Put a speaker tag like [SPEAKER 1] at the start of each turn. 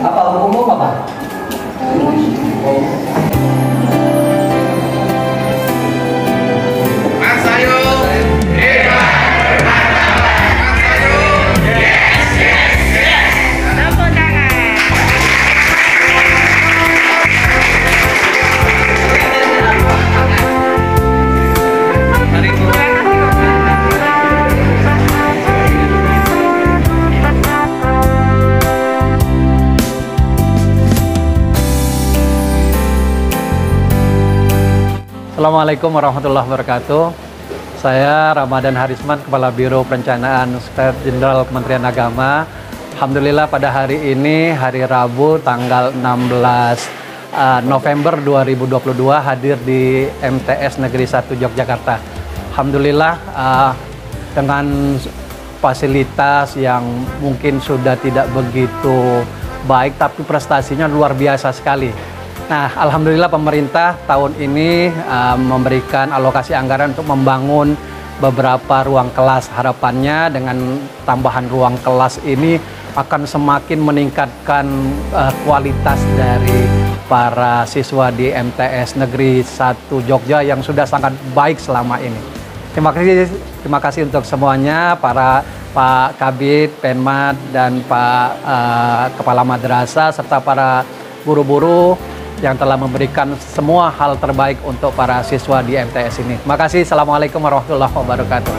[SPEAKER 1] apa
[SPEAKER 2] hukum bapak
[SPEAKER 3] Assalamualaikum warahmatullahi wabarakatuh. Saya Ramadan Harisman, Kepala Biro Perencanaan Sekretariat Jenderal Kementerian Agama. Alhamdulillah pada hari ini, hari Rabu, tanggal 16 uh, November 2022, hadir di MTS Negeri 1 Yogyakarta. Alhamdulillah uh, dengan fasilitas yang mungkin sudah tidak begitu baik, tapi prestasinya luar biasa sekali. Nah, alhamdulillah pemerintah tahun ini uh, memberikan alokasi anggaran untuk membangun beberapa ruang kelas. Harapannya dengan tambahan ruang kelas ini akan semakin meningkatkan uh, kualitas dari para siswa di MTS Negeri 1 Jogja yang sudah sangat baik selama ini. Terima kasih, terima kasih untuk semuanya para Pak Kabit, Penmat dan Pak uh, Kepala Madrasah serta para guru-guru yang telah memberikan semua hal terbaik untuk para siswa di MTS ini. Terima kasih. Assalamualaikum warahmatullahi wabarakatuh.